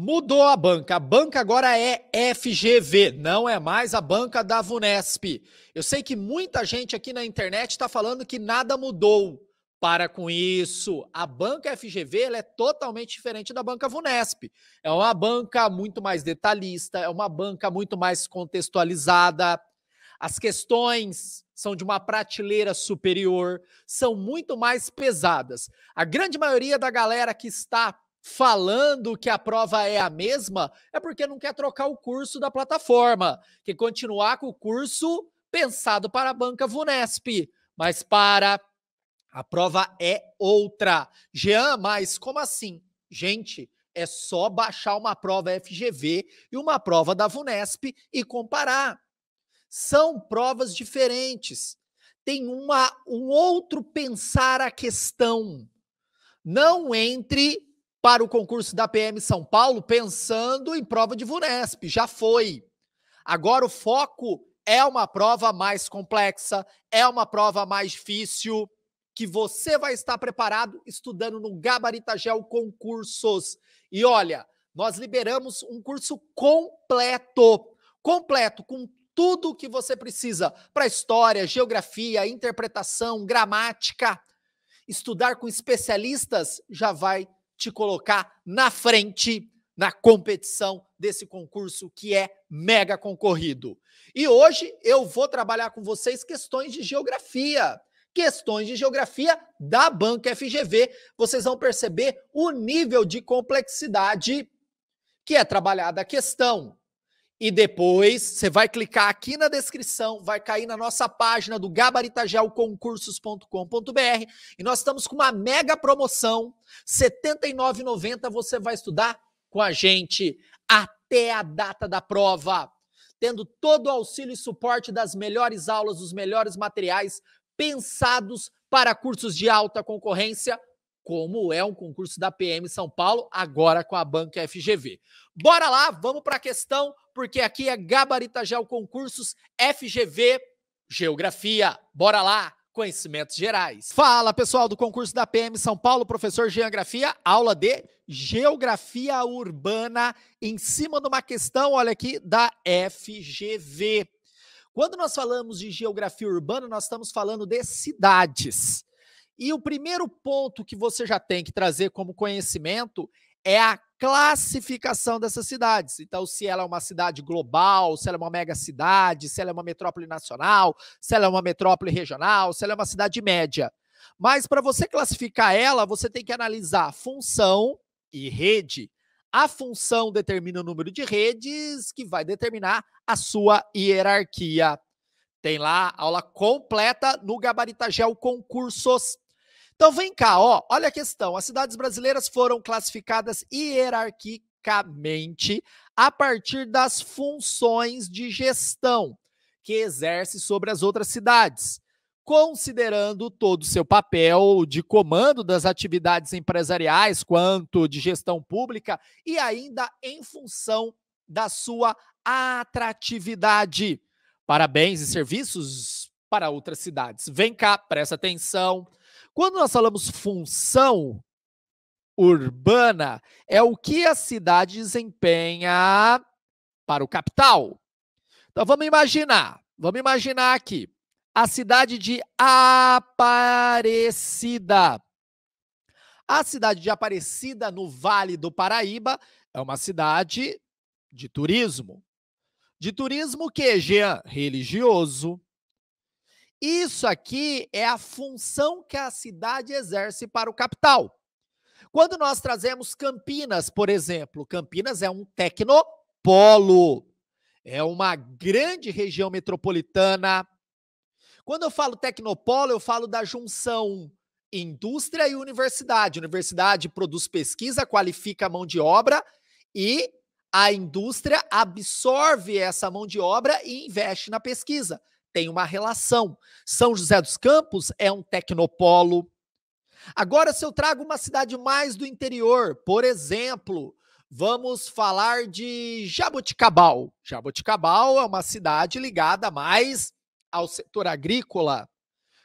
Mudou a banca. A banca agora é FGV, não é mais a banca da Vunesp. Eu sei que muita gente aqui na internet está falando que nada mudou. Para com isso. A banca FGV é totalmente diferente da banca Vunesp. É uma banca muito mais detalhista, é uma banca muito mais contextualizada. As questões são de uma prateleira superior, são muito mais pesadas. A grande maioria da galera que está falando que a prova é a mesma é porque não quer trocar o curso da plataforma, quer continuar com o curso pensado para a banca Vunesp, mas para a prova é outra. Jean, mas como assim? Gente, é só baixar uma prova FGV e uma prova da Vunesp e comparar. São provas diferentes. Tem uma, um outro pensar a questão. Não entre para o concurso da PM São Paulo pensando em prova de Vunesp. Já foi. Agora o foco é uma prova mais complexa, é uma prova mais difícil que você vai estar preparado estudando no Gabaritagel Concursos. E olha, nós liberamos um curso completo, completo, com tudo o que você precisa para história, geografia, interpretação, gramática. Estudar com especialistas já vai te colocar na frente na competição desse concurso que é mega concorrido. E hoje eu vou trabalhar com vocês questões de geografia questões de geografia da banca FGV. Vocês vão perceber o nível de complexidade que é trabalhada a questão. E depois você vai clicar aqui na descrição, vai cair na nossa página do gabaritagelconcursos.com.br e nós estamos com uma mega promoção, R$ 79,90 você vai estudar com a gente até a data da prova, tendo todo o auxílio e suporte das melhores aulas, dos melhores materiais, pensados para cursos de alta concorrência, como é um concurso da PM São Paulo, agora com a banca FGV. Bora lá, vamos para a questão, porque aqui é Gabarita Gel Concursos FGV Geografia. Bora lá, conhecimentos gerais. Fala, pessoal do concurso da PM São Paulo, professor Geografia, aula de Geografia Urbana em cima de uma questão, olha aqui, da FGV. Quando nós falamos de geografia urbana, nós estamos falando de cidades. E o primeiro ponto que você já tem que trazer como conhecimento é a classificação dessas cidades. Então, se ela é uma cidade global, se ela é uma mega cidade, se ela é uma metrópole nacional, se ela é uma metrópole regional, se ela é uma cidade média. Mas para você classificar ela, você tem que analisar função e rede a função determina o número de redes, que vai determinar a sua hierarquia. Tem lá aula completa no Gabaritagel Concursos. Então vem cá, ó, olha a questão. As cidades brasileiras foram classificadas hierarquicamente a partir das funções de gestão que exerce sobre as outras cidades considerando todo o seu papel de comando das atividades empresariais quanto de gestão pública e ainda em função da sua atratividade para bens e serviços para outras cidades. Vem cá, presta atenção. Quando nós falamos função urbana, é o que a cidade desempenha para o capital. Então vamos imaginar, vamos imaginar aqui a cidade de Aparecida. A cidade de Aparecida, no Vale do Paraíba, é uma cidade de turismo. De turismo que, Jean? Religioso. Isso aqui é a função que a cidade exerce para o capital. Quando nós trazemos Campinas, por exemplo, Campinas é um tecnopolo, é uma grande região metropolitana quando eu falo tecnopolo, eu falo da junção indústria e universidade. universidade produz pesquisa, qualifica a mão de obra e a indústria absorve essa mão de obra e investe na pesquisa. Tem uma relação. São José dos Campos é um tecnopolo. Agora, se eu trago uma cidade mais do interior, por exemplo, vamos falar de Jaboticabal. Jaboticabal é uma cidade ligada mais ao setor agrícola.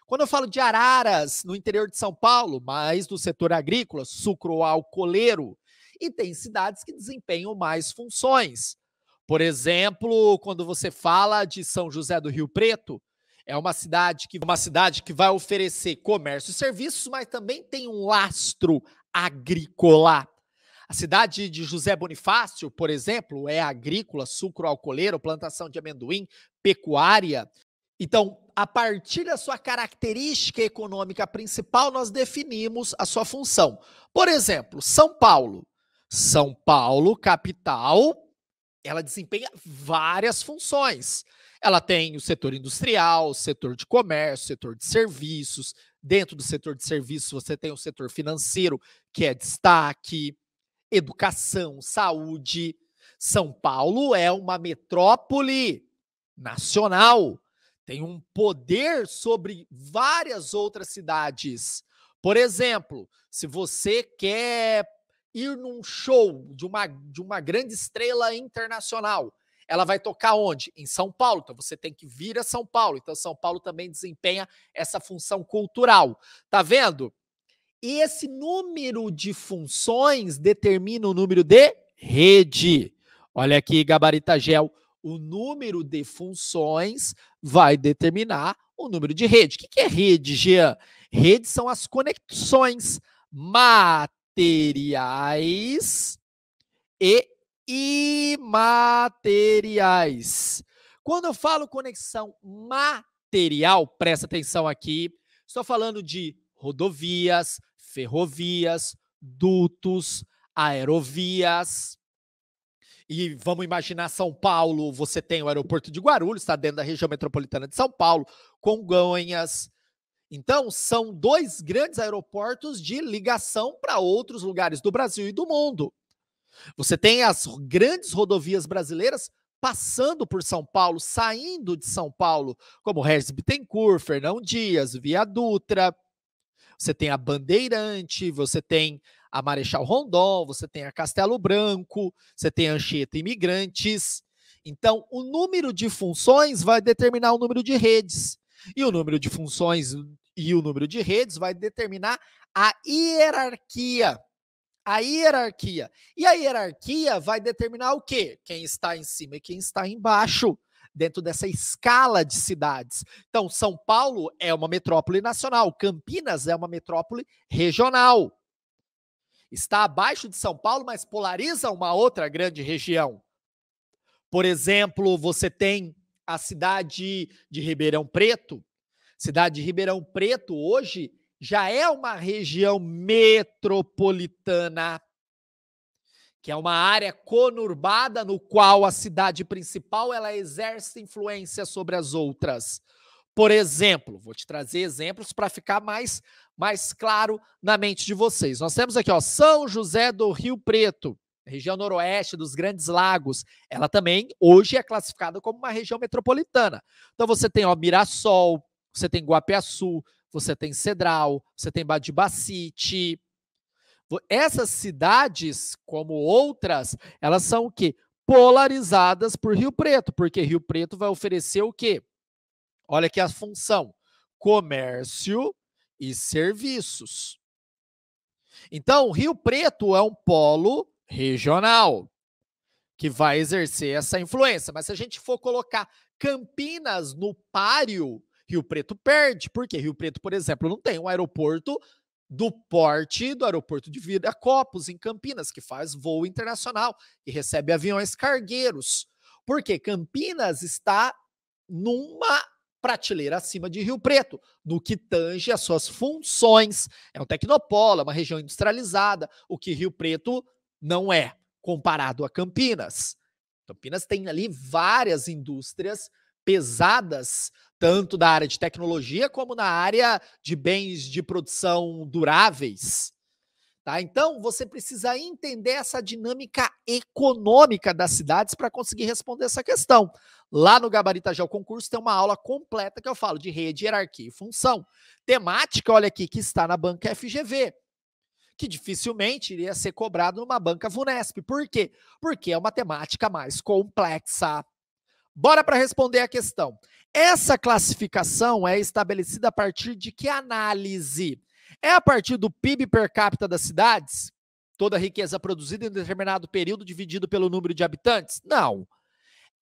Quando eu falo de araras no interior de São Paulo, mais do setor agrícola, sucro alcooleiro. e tem cidades que desempenham mais funções. Por exemplo, quando você fala de São José do Rio Preto, é uma cidade que uma cidade que vai oferecer comércio e serviços, mas também tem um lastro agrícola. A cidade de José Bonifácio, por exemplo, é agrícola, sucro alcooleiro, plantação de amendoim, pecuária. Então, a partir da sua característica econômica principal, nós definimos a sua função. Por exemplo, São Paulo. São Paulo, capital, ela desempenha várias funções. Ela tem o setor industrial, o setor de comércio, o setor de serviços. Dentro do setor de serviços, você tem o setor financeiro, que é destaque, educação, saúde. São Paulo é uma metrópole nacional, tem um poder sobre várias outras cidades. Por exemplo, se você quer ir num show de uma, de uma grande estrela internacional, ela vai tocar onde? Em São Paulo. Então você tem que vir a São Paulo. Então São Paulo também desempenha essa função cultural. Tá vendo? E esse número de funções determina o número de rede. Olha aqui, gabarita gel. O número de funções vai determinar o número de rede. O que é rede, Jean? Rede são as conexões materiais e imateriais. Quando eu falo conexão material, presta atenção aqui, estou falando de rodovias, ferrovias, dutos, aerovias. E vamos imaginar São Paulo, você tem o aeroporto de Guarulhos, está dentro da região metropolitana de São Paulo, Congonhas. Então, são dois grandes aeroportos de ligação para outros lugares do Brasil e do mundo. Você tem as grandes rodovias brasileiras passando por São Paulo, saindo de São Paulo, como Regis Bittencourt, Fernão Dias, Via Dutra. Você tem a Bandeirante, você tem a Marechal Rondon, você tem a Castelo Branco, você tem a Anchieta Imigrantes. Então, o número de funções vai determinar o número de redes. E o número de funções e o número de redes vai determinar a hierarquia a hierarquia. E a hierarquia vai determinar o quê? Quem está em cima e quem está embaixo dentro dessa escala de cidades. Então, São Paulo é uma metrópole nacional, Campinas é uma metrópole regional. Está abaixo de São Paulo, mas polariza uma outra grande região. Por exemplo, você tem a cidade de Ribeirão Preto. Cidade de Ribeirão Preto hoje já é uma região metropolitana, que é uma área conurbada no qual a cidade principal ela exerce influência sobre as outras. Por exemplo, vou te trazer exemplos para ficar mais, mais claro na mente de vocês. Nós temos aqui, ó, São José do Rio Preto, região noroeste dos Grandes Lagos. Ela também hoje é classificada como uma região metropolitana. Então você tem, ó, Mirassol, você tem Guapiaçu, você tem Cedral, você tem Badibacite. Essas cidades, como outras, elas são o quê? Polarizadas por Rio Preto, porque Rio Preto vai oferecer o quê? Olha aqui a função: comércio e serviços. Então, Rio Preto é um polo regional que vai exercer essa influência. Mas se a gente for colocar Campinas no páreo Rio Preto perde, porque Rio Preto, por exemplo, não tem um aeroporto do porte do aeroporto de Viracopos, em Campinas, que faz voo internacional e recebe aviões cargueiros. Porque Campinas está numa prateleira acima de Rio Preto, no que tange as suas funções. É um tecnopolo, é uma região industrializada, o que Rio Preto não é, comparado a Campinas. Campinas tem ali várias indústrias pesadas, tanto da área de tecnologia como na área de bens de produção duráveis. Tá? Então, você precisa entender essa dinâmica econômica das cidades para conseguir responder essa questão. Lá no Gabarita Geo Concurso tem uma aula completa que eu falo de rede, hierarquia e função. Temática, olha aqui, que está na banca FGV, que dificilmente iria ser cobrado numa banca VUNESP. Por quê? Porque é uma temática mais complexa. Bora para responder a questão. Essa classificação é estabelecida a partir de que análise? É a partir do PIB per capita das cidades? toda a riqueza produzida em determinado período dividido pelo número de habitantes? Não.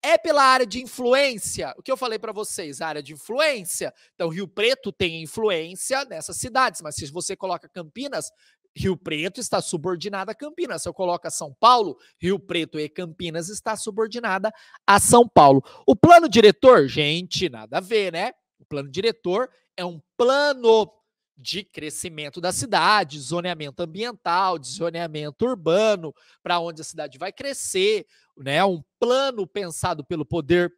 É pela área de influência. O que eu falei para vocês, a área de influência. Então, Rio Preto tem influência nessas cidades, mas se você coloca Campinas, Rio Preto está subordinada a Campinas. Se eu coloco São Paulo, Rio Preto e Campinas está subordinada a São Paulo. O plano diretor, gente, nada a ver, né? O plano diretor é um plano de crescimento da cidade, zoneamento ambiental, zoneamento urbano, para onde a cidade vai crescer, né? Um plano pensado pelo poder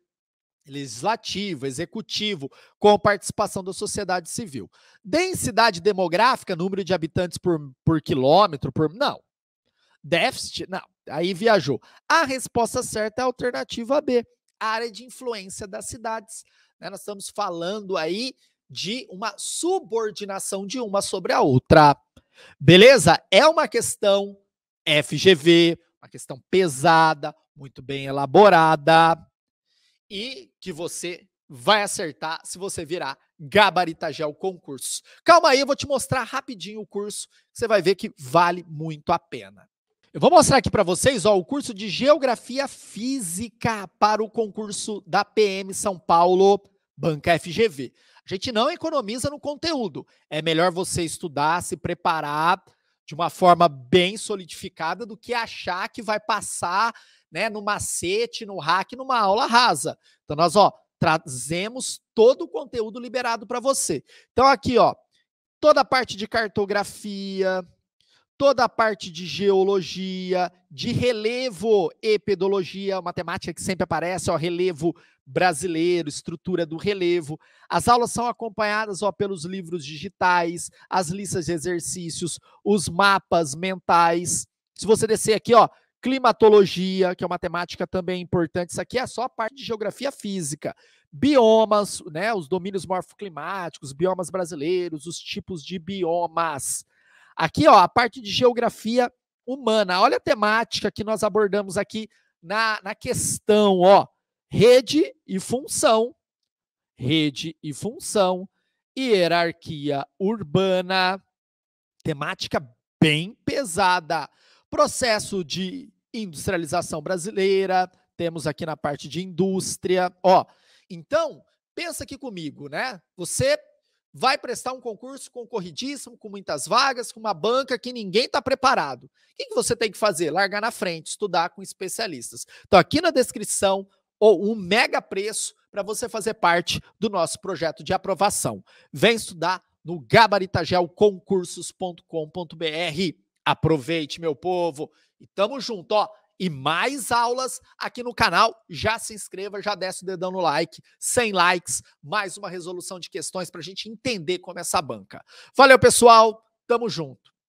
legislativo, executivo, com participação da sociedade civil. Densidade demográfica, número de habitantes por, por quilômetro, por. Não. Déficit, não. Aí viajou. A resposta certa é a alternativa B, área de influência das cidades. Né? Nós estamos falando aí de uma subordinação de uma sobre a outra. Beleza? É uma questão FGV, uma questão pesada, muito bem elaborada e que você vai acertar se você virar Gabaritagel Concurso. Calma aí, eu vou te mostrar rapidinho o curso, você vai ver que vale muito a pena. Eu vou mostrar aqui para vocês ó, o curso de Geografia Física para o concurso da PM São Paulo, Banca FGV. A gente não economiza no conteúdo. É melhor você estudar, se preparar de uma forma bem solidificada do que achar que vai passar né, no macete, no hack, numa aula rasa. Então, nós, ó, trazemos todo o conteúdo liberado para você. Então, aqui, ó, toda a parte de cartografia, toda a parte de geologia, de relevo e pedologia, matemática que sempre aparece, ó, relevo brasileiro, estrutura do relevo. As aulas são acompanhadas ó, pelos livros digitais, as listas de exercícios, os mapas mentais. Se você descer aqui, ó, climatologia, que é uma temática também importante. Isso aqui é só a parte de geografia física. Biomas, né, os domínios morfoclimáticos, biomas brasileiros, os tipos de biomas. Aqui, ó, a parte de geografia humana. Olha a temática que nós abordamos aqui na, na questão, ó. Rede e função. Rede e função. Hierarquia urbana. Temática bem pesada. Processo de industrialização brasileira, temos aqui na parte de indústria. Ó, então, pensa aqui comigo, né? Você vai prestar um concurso concorridíssimo, com muitas vagas, com uma banca que ninguém está preparado. O que, que você tem que fazer? Largar na frente, estudar com especialistas. Então, aqui na descrição, ou um mega preço para você fazer parte do nosso projeto de aprovação. Vem estudar no gabaritagelconcursos.com.br. Aproveite, meu povo. E tamo junto, ó. E mais aulas aqui no canal. Já se inscreva, já desce o dedão no like. 100 likes, mais uma resolução de questões para a gente entender como é essa banca. Valeu, pessoal. Tamo junto.